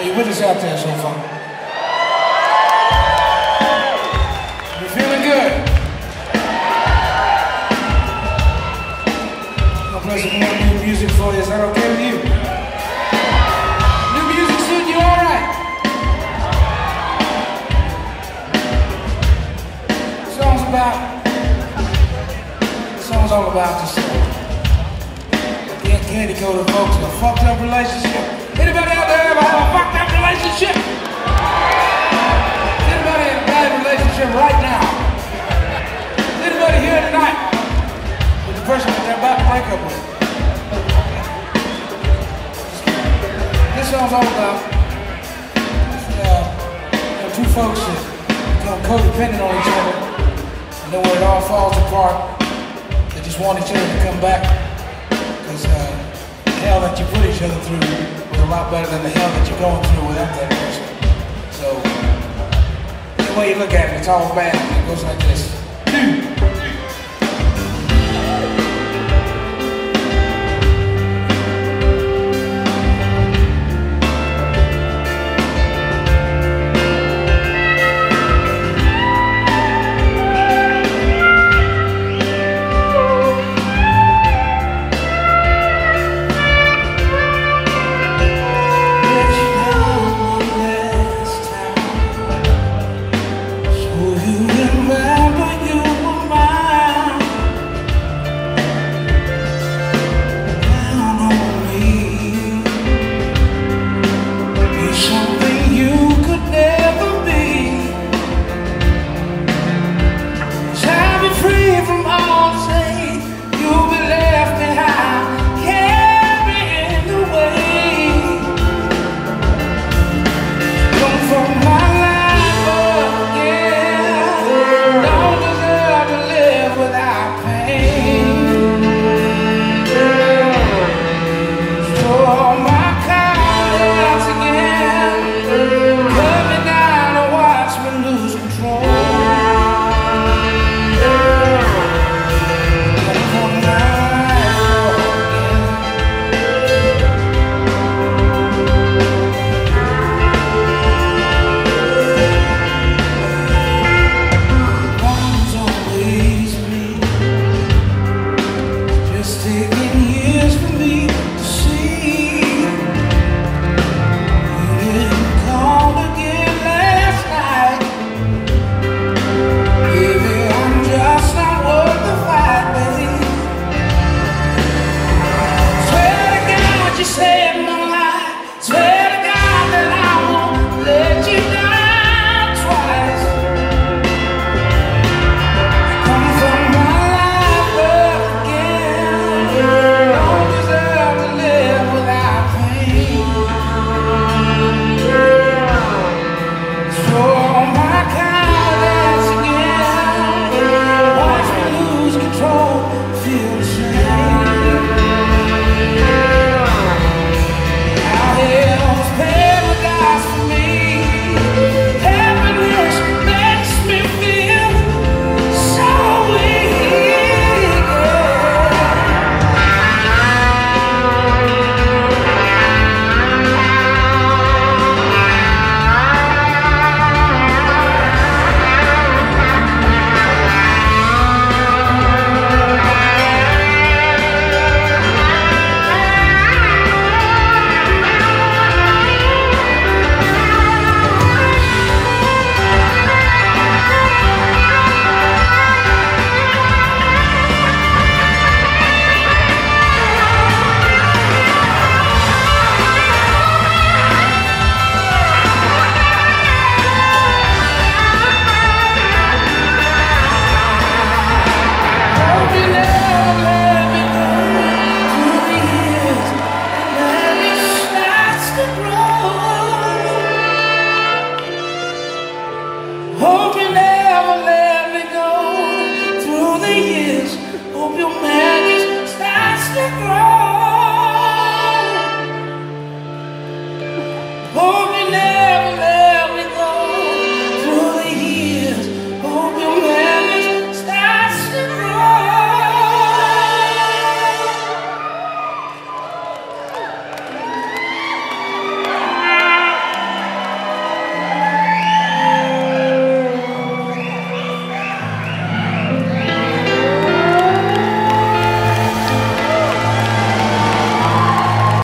You with us out there so far? You feeling good? Gonna play some more new music for you. Is that okay with you? New music suit you all right? The song's about. The song's all about just. Candy coated folks in a fucked up relationship. Anybody relationship? Anybody in a bad relationship right now? Anybody here tonight with the person that they're about to break up with? This song's all about uh, two folks that become codependent on each other, and then when it all falls apart, they just want each other to come back because uh, hell that you put each other through a lot better than the hell that you're going through without that person. So, the way you look at it, it's all bad. It goes like this. Oh!